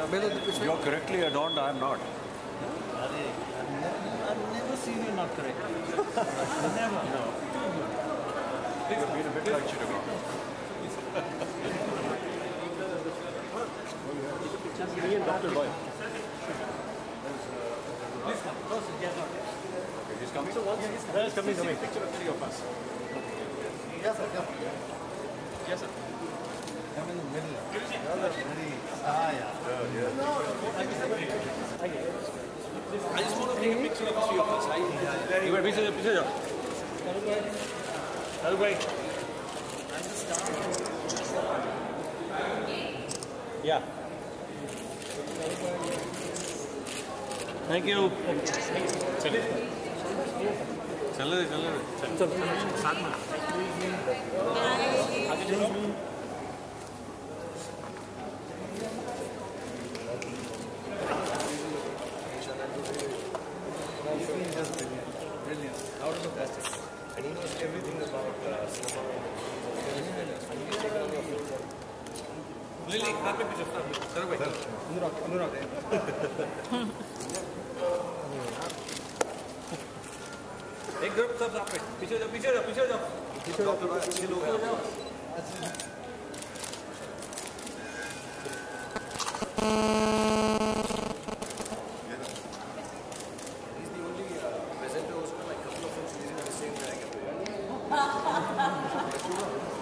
You're correctly adorned, I'm not. I've never seen you not correct. never. You've been a bit like Chittagong. Me and Dr. Boy. Please come. Closer, get out. He's coming? Yeah, it's coming, coming. Picture of three of us. Yes, sir. Yes. Yes, sir. I'm in the middle. You're the very... Ah, yeah. I just want to take a picture of the three of us. I, You were picture, picture जाओ. Hello, भाई. Yeah. Thank you. चलिए. चल रहे चल रहे साथ में everything about uh, cinema. Lily, happy picture. Sir, wait. Anurag, Anurag. एक ग्रुप सब साथ में पीछे जाओ पीछे जाओ पीछे जाओ पीछे जाओ अच्छे लोग हैं